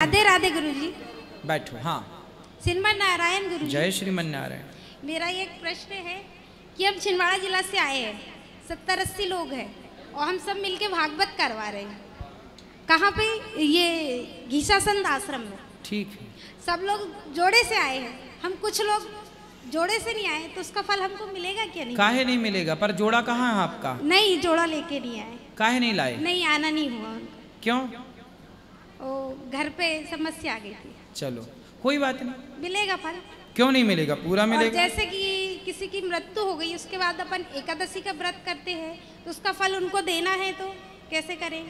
राधे राधे गुरु जी बैठो हाँ। सिनमन नारायण गुरु जय श्रीमन नारायण मेरा एक प्रश्न है कि हम छिंदवाड़ा जिला से आए हैं सत्तर अस्सी लोग हैं और हम सब मिलके भागवत करवा रहे हैं। कहाँ पे ये घीसासंद आश्रम में? ठीक है। सब लोग जोड़े से आए हैं। हम कुछ लोग जोड़े से नहीं आए तो उसका फल हमको मिलेगा क्या नहीं? काहे नहीं मिलेगा? पर जोड़ा कहाँ है आपका? नहीं जोड़ा लेके नहीं आए। काहे नहीं लाए? नहीं आना नहीं हुआ। क्यों? वो घर पे समस्या आ गई थी। चलो कोई बात नहीं। मिलेगा फल? क्यों नहीं मिलेगा? पूरा और मिलेगा। जैसे कि किसी की मृत्यु हो गई उसके बाद अपन एकादशी का व्रत करते हैं तो उसका फल उनको देना है तो कैसे करें?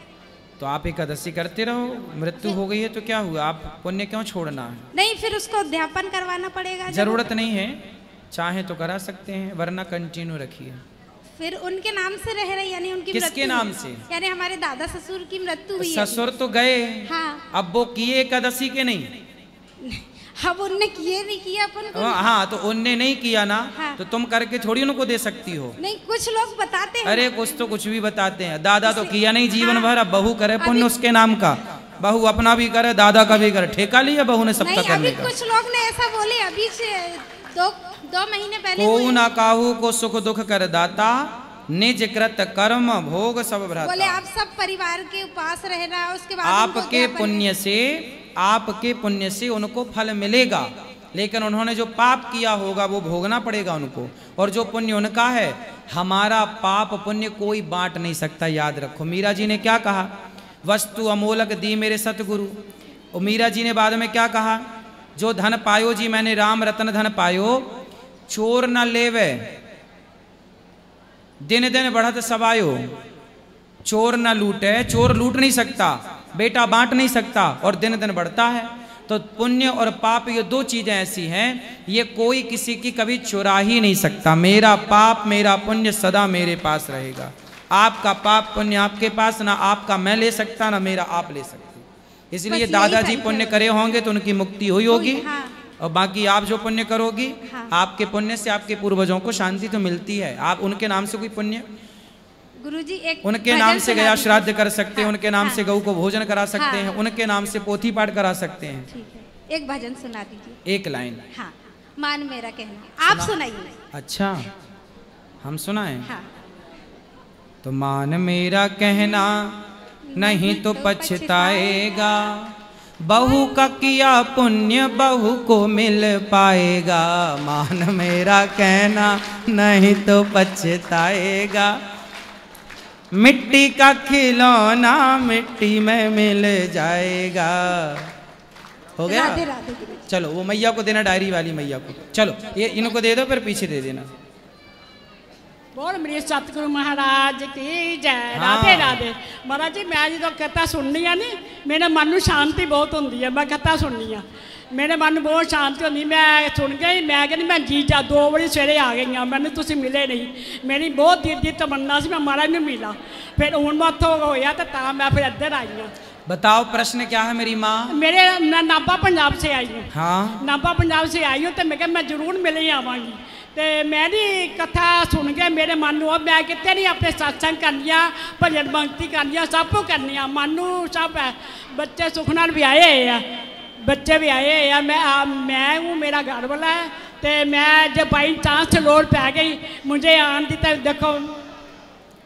तो आप एकादशी करते रहो मृत्यु हो गई है तो क्या हुआ? आप पुण्य क्यों छोड़ना है? नहीं फिर उसको अध्यापन करवाना पड़ेगा ज़रूरत नहीं है। चाहे तो करा सकते हैं वरना कंटिन्यू रखिए। फिर उनके नाम से रह रहे यानी उनकी किसके नाम से? यानी हमारे दादा ससुर की मृत्यु हुई ससुर तो गए। हाँ। अब वो किए एकादशी के नहीं? अब उनने किए नहीं किया अपन को। हाँ तो उनने नहीं किया ना? हाँ। तो तुम करके थोड़ी उनको दे सकती हो। नहीं कुछ लोग बताते हैं। अरे कुछ तो कुछ भी बताते हैं। दादा तो किया नहीं जीवन हाँ। भर अब बहू करे पुण्य उसके नाम का। बहू अपना भी करे दादा का भी करे। ठेका लिया बहू ने सबका करने का। कुछ लोग ने ऐसा बोले अभी दो दो महीने पहले को ना काहू को सुख दुख कर दाता निज कृत कर्म भोग सब बोले आप सब परिवार के उपास रहना उसके बाद आपके पुण्य से आपके पुण्य से उनको फल मिलेगा। लेकिन उन्होंने जो पाप किया होगा वो भोगना पड़ेगा उनको। और जो पुण्य उनका है हमारा पाप पुण्य कोई बांट नहीं सकता याद रखो। मीरा जी ने क्या कहा? वस्तु अमोलक दी मेरे सतगुरु। और मीरा जी ने बाद में क्या कहा? जो धन पायो जी मैंने राम रतन धन पायो चोर न लेवे। दिन दिन बढ़त सवायो। चोर न लूटे चोर लूट नहीं सकता बेटा बांट नहीं सकता और दिन दिन बढ़ता है। तो पुण्य और पाप ये दो चीज़ें ऐसी हैं ये कोई किसी की कभी चुरा ही नहीं सकता। मेरा पाप मेरा पुण्य सदा मेरे पास रहेगा। आपका पाप पुण्य आपके पास ना आपका मैं ले सकता ना मेरा आप ले सकते। इसलिए दादाजी पुण्य करे होंगे तो उनकी मुक्ति हुई होगी। हाँ। और बाकी आप जो पुण्य करोगी हाँ। आपके पुण्य से आपके पूर्वजों को शांति तो मिलती है। आप उनके नाम से कोई पुण्य? गुरुजी एक उनके नाम से गया। श्राद्ध कर सकते हैं हाँ, उनके नाम हाँ, से गऊ को भोजन करा सकते हाँ, हैं। उनके नाम से पोथी पाठ करा सकते हैं। एक भजन सुना दीजिए एक लाइन। हाँ मान मेरा कहना आप सुनाइए। अच्छा हम सुनाएँ? हाँ। तो मान मेरा कहना नहीं तो पछताएगा। बहू का किया पुण्य बहू को मिल पाएगा। मान मेरा कहना नहीं तो पछताएगा। मिट्टी का खिलौना मिट्टी में मिल जाएगा। हो गया? राधे राधे चलो वो मैया को देना डायरी वाली मैया को। चलो ये इनको दे दो फिर पीछे दे देना। बोल मेरे सतगुरु महाराज की जय। हाँ। राधे राधे। महाराज जी मैं जो तो कथा सुननी है नी। मेरे मन में शांति बहुत होंगी है मैं कथा सुननी हाँ। मेरे मन में बहुत शांति होंगी मैं सुन गई मैं कहनी मैं जी जा दो बजे सवेरे आ गई हाँ मैंने तुम मिले नहीं। मेरी बहुत दिल की तमन्ना से मैं महाराज में मिला। फिर हूँ मैं उतो होया मैं फिर इधर आई हाँ बताओ प्रश्न क्या है मेरी माँ? मेरे नाभा पंजाब से आई हूँ। हाँ। नाभा पंजाब से आई हूँ तो मैं मैं ज़रूर मिले आवागी। ਤੇ ਮੈਂ ਦੀ ਕਥਾ ਸੁਣ ਕੇ ਮੇਰੇ ਮਨ ਨੂੰ ਆ ਮੈਂ ਕਿਤੇ ਨਹੀਂ ਆਪਣੇ satsang ਕਰਨੀਆਂ ਭਜਨ ਭਗਤੀ ਕਰਨੀਆਂ ਸਭ ਕੁਝ ਕਰਨੀਆਂ ਮਨ ਨੂੰ ਸਭ ਹੈ ਬੱਚੇ ਸੁਖ ਨਾਲ ਵੀ ਆਏ ਹੋਏ ਆ ਬੱਚੇ ਵੀ ਆਏ ਹੋਏ ਆ ਮੈਂ ਆ- ਮੈਂ ਹੂੰ ਮੇਰਾ ਘਰ ਵਾਲਾ ਹੈ ਤੇ ਮੈਂ ਜੇ ਬਾਈ ਚਾਂਸ ਲੋੜ ਪੈ ਗਈ ਮੁਝੇ ਆਣ ਦੀ ਤਾਂ ਦੇਖੋ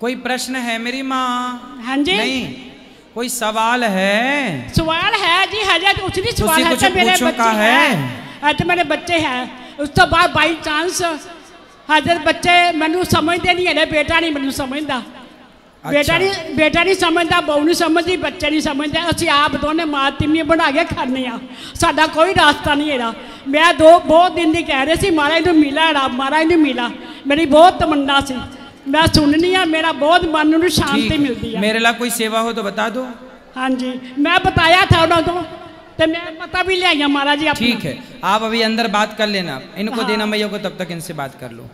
कोई प्रश्न है मेरी माँ हाँ जी। नहीं कोई सवाल है सवाल है जी हजे कुछ नहीं सवाल उसी है कुछ तो मेरे पूछो बच्चे का है। है है तो मेरे बच्चे हैं ਉਸ ਤੋਂ ਬਾਅਦ ਬਾਈ ਚਾਂਸ ਹਾਜ਼ਰ ਬੱਚੇ ਮੈਨੂੰ ਸਮਝਦੇ ਨਹੀਂ ਹੈਗੇ ਬੇਟਾ ਨਹੀਂ ਮੈਨੂੰ ਸਮਝਦਾ। ਬੇਟਾ ਨਹੀਂ ਬੇਟਾ ਨਹੀਂ ਸਮਝਦਾ ਬਹੁ ਨਹੀਂ ਸਮਝਦੀ ਬੱਚੇ ਨਹੀਂ ਸਮਝਦੇ ਅਸੀਂ ਆਪ ਦੋਨੇ ਮਾਂ ਤਿੰਮੀਆਂ ਬਣਾ ਕੇ ਖਾਣੇ ਆ ਸਾਡਾ ਕੋਈ ਰਾਸਤਾ ਨਹੀਂ ਇਹਦਾ ਮੈਂ ਦੋ ਬਹੁਤ ਦਿਨ ਦੀ ਕਹਿ ਰਹੀ ਸੀ ਮਹਾਰਾਜ ਨੂੰ ਮਿਲਾ ਰੱਬ ਮਹਾਰਾਜ ਨੂੰ ਮਿਲਾ। ਮੇਰੀ ਬਹੁਤ ਤਮੰਨਾ ਸੀ। ਮੈਂ ਸੁਣਨੀ ਆ ਮੇਰਾ ਬਹੁਤ ਮਨ ਨੂੰ ਸ਼ਾਂਤੀ ਮਿਲਦੀ ਆ ਮੇਰੇ ਲਈ ਕੋਈ ਸੇਵਾ ਹੋ ਤਾਂ ਬਤਾ ਦਿਓ। ਹਾਂਜੀ। ਮੈਂ ਬਤਾਇਆ ਥਾ ਉਹਨਾਂ ਤੋਂ तो मैं पता भी ले आई हूँ महाराज जी ठीक है आप अभी अंदर बात कर लेना इनको हाँ। देना मैया को तब तक इनसे बात कर लो